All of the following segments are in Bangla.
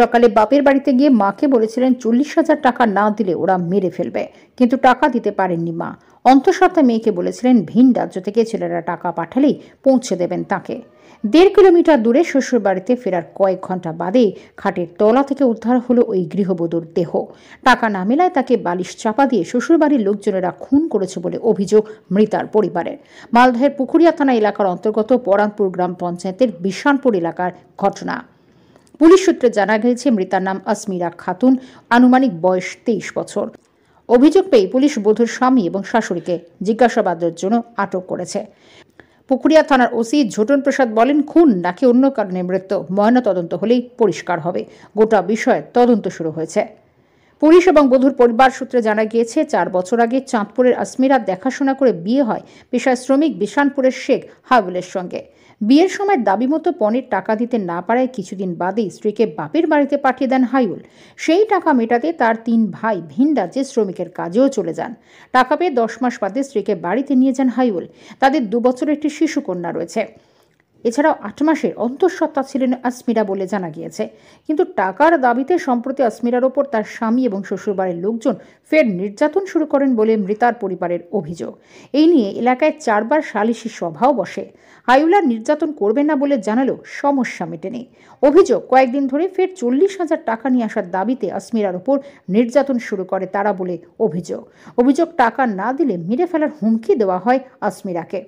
সকালে বাপের বাড়িতে গিয়ে মাকে বলেছিলেন, চল্লিশ হাজার টাকা না দিলে ওরা মেরে ফেলবে। কিন্তু টাকা দিতে পারেননি মা। অন্তঃসত্ত্বা মেয়েকে বলেছিলেন, ভিন রাজ্য থেকে ছেলেরা টাকা পাঠালেই পৌঁছে দেবেন তাকে। দেড় কিলোমিটার দূরে শ্বশুর বাড়িতে ফেরার কয়েক ঘণ্টা বাদে খাটের তলা থেকে উদ্ধার হলো ওই গৃহবধূর দেহ। টাকা না মেলায় তাকে বালিশ চাপা দিয়ে শ্বশুরবাড়ির লোকজনেরা খুন করেছে বলে অভিযোগ মৃতার পরিবারের। মালদহের পুকুরিয়া থানা এলাকার অন্তর্গত পরানপুর গ্রাম পঞ্চায়েতের বিশানপুর এলাকার ঘটনা। পুলিশ সূত্রে জানা গেছে, মৃতার নাম আসমিরা খাতুন, আনুমানিক বয়স তেইশ বছর। অভিযোগ পেয়ে পুলিশ বধূর স্বামী এবং শাশুড়িকে জিজ্ঞাসাবাদের জন্য আটক করেছে। পুকুরিয়া থানার ওসি ঝোটন প্রসাদ বলেন, খুন নাকি অন্য কারণে মৃত্যু? ময়না তদন্ত হলেই পরিষ্কার হবে। গোটা বিষয়ে তদন্ত শুরু হয়েছে। পুলিশ এবং বধূর পরিবার সূত্রে জানা গিয়েছে, চার বছর আগে চাঁদপুরের আসমিরা দেখাশোনা করে বিয়ে হয় পেশায় শ্রমিক বিশানপুরের শেখ হাবিলের সঙ্গে। বিয়ের সময় দাবি মতো পণের টাকা দিতে না পারায় কিছুদিন বাদেই স্ত্রীকে বাপের বাড়িতে পাঠিয়ে দেন হাইউল। সেই টাকা মেটাতে তার তিন ভাই ভিন রাজ্যে শ্রমিকের কাজেও চলে যান। টাকা পেয়ে দশ মাস বাদে স্ত্রীকে বাড়িতে নিয়ে যান হাইউল। তাদের দু বছরের একটি শিশু কন্যা রয়েছে। এছাড়াও আট মাসের অন্তঃসত্ত্বা ছিলেন আসমিরা বলে জানা গিয়েছে। কিন্তু টাকার দাবিতে সম্প্রতি আসমিরার ওপর তার স্বামী এবং শ্বশুরবাড়ির লোকজন ফের নির্যাতন শুরু করেন বলে মৃতার পরিবারের অভিযোগ। এই নিয়ে এলাকায় চারবার সালিশি সভাও বসে। হাইউলার নির্যাতন করবে না বলে জানালেও সমস্যা মেটেনি। অভিযোগ, কয়েকদিন ধরে ফের চল্লিশ হাজার টাকা নিয়ে আসার দাবিতে আসমিরার ওপর নির্যাতন শুরু করে তারা বলে অভিযোগ। অভিযোগ, টাকা না দিলে মেরে ফেলার হুমকি দেওয়া হয় আসমিরাকে।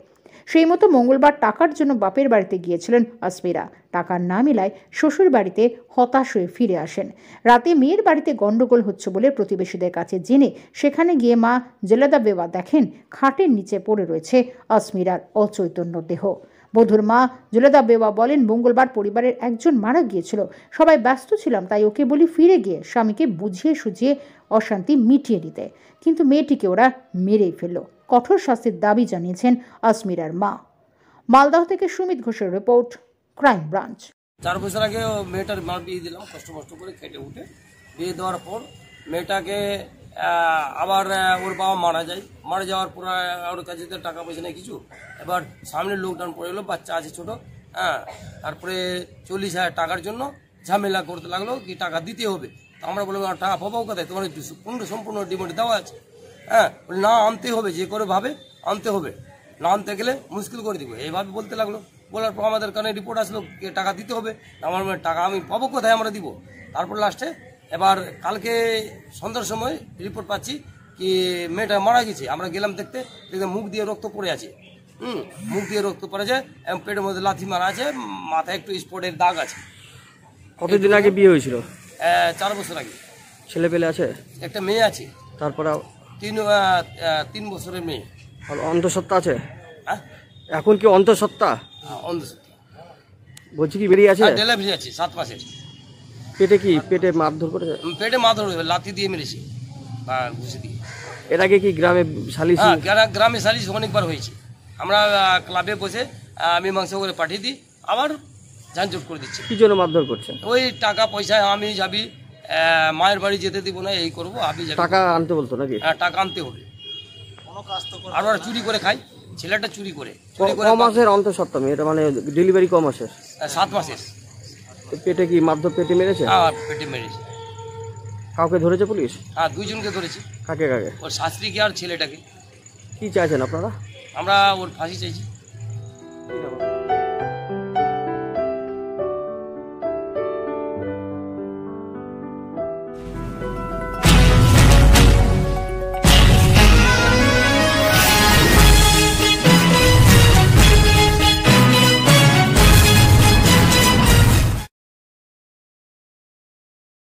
সেই মতো মঙ্গলবার টাকার জন্য বাপের বাড়িতে গিয়েছিলেন আসমিরা। টাকার না মিলায় শ্বশুর বাড়িতে হতাশ হয়ে ফিরে আসেন। রাতে মেয়ের বাড়িতে গণ্ডগোল হচ্ছে বলে প্রতিবেশীদের কাছে জেনে সেখানে গিয়ে মা জেলাদা বেওয়া দেখেন, খাটের নিচে পড়ে রয়েছে আসমিরার অচৈতন্য দেহ। বধুর মা জুলেদা বেওয়া বলেন, মঙ্গলবার পরিবারের একজন মারা গিয়েছিল। সবাই ব্যস্ত ছিলাম, তাই ওকে বলি ফিরে গিয়ে স্বামীকে বুঝিয়ে সুঝিয়ে অশান্তি মিটিয়ে দিতে। কিন্তু মেয়েটিকে ওরা মেরেই ফেলল। কঠোর শাস্তির দাবি জানিয়েছেন আসমিরার মা। মালদহ থেকে সুমিত ঘোষের রিপোর্ট, ক্রাইম ব্রাঞ্চ। চার বছর আগে মেয়েটার মার বিয়ে দিলাম, কষ্ট মষ্ট করে খেটে উঠে। বিয়ে দেওয়ার পর মেয়েটাকে আবার ওর বাবা মারা যায়। মারা যাওয়ার পর ওর কাছে তো টাকা পয়সা নেই কিছু। এবার সামনে লকডাউন পড়ে গেলো, বাচ্চা আছে ছোটো হ্যাঁ। তারপরে চল্লিশ হাজার টাকার জন্য ঝামেলা করতে লাগল কি টাকা দিতে হবে। তো আমরা বললাম, "আর টাকা পাবো কোথায়? তোমার পূর্ণ সম্পূর্ণ ডিমান্ড দেওয়া আছে? হ্যাঁ না, আনতে হবে, যে করে ভাবে, আনতে হবে। না আনতে গেলে মুশকিল করে দিব। এইভাবে বলতে লাগল। বলার পর আমাদের কানে রিপোর্ট আসলো টাকা দিতে হবে? আমার টাকা আমি পাবো কোথায়? আমরা দিব। তারপর লাস্টে এবার কালকে সন্ধ্যার সময় রিপোর্ট পাচ্ছি কি মেয়েটা মারা গেছে। আমরা গেলাম দেখতে দেখতে মুখ দিয়ে রক্ত পড়ে আছে। হুম মুখ দিয়ে রক্ত পড়ে আছে এবং পেটের মধ্যে লাথি মারা আছে মাথায় একটু স্পটের দাগ আছে। কতদিন আগে বিয়ে হয়েছিল? চার বছর আগে। ছেলে পেলে আছে? একটা মেয়ে আছে। তারপরে তিন তিন বছরের মেয়ে। অন্তঃসত্ত্বা আছে? হ্যাঁ? এখন কি অন্তঃসত্ত্বা? অন্ধসত্ত্বা বলছি কি বেরিয়ে আছে? ডেলিভারি আছে সাত মাসের। পেটে কি পেটে মারধর উম, পেটে মাথা ধরে লাথি দিয়ে মেরেছে। বা ঘুষি দিয়ে। এর আগে কি গ্রামে সালিসি হ্যাঁ গ্রামে সালিশ অনেকবার হয়েছে। আমরা ক্লাবে বসে আহ, মীমাংসা করে পাঠিয়ে দিই আবার ঝানঝট করে দিচ্ছে। কি জন্য মারধর করছেন? ওই টাকা পয়সা আমি যাবি মায়ের বাড়ি যেতে দিব না এই করব আমি টাকা আনতে বলতো নাকি? হ্যাঁ, টাকা আনতে হবে। আর ওরা চুরি করে খায় ছেলেটা চুরি করে। ক- করে ক মাসের অন্তঃসত্ত্বা মেয়েটা মানে ডেলিভারি ক মাসের? সাত মাসের। পেটে কি মারধর পেটে মেরেছে? আর পেটে মেরেছে। কাউকে ধরেছে পুলিশ? হ্যাঁ দুইজনকে ধরেছে। কাকে কাকে? ওর শাস্ত্রীকে আর ছেলেটাকে? কি চাইছেন আপনারা? আমরা ওর ফাঁসি চাইছি?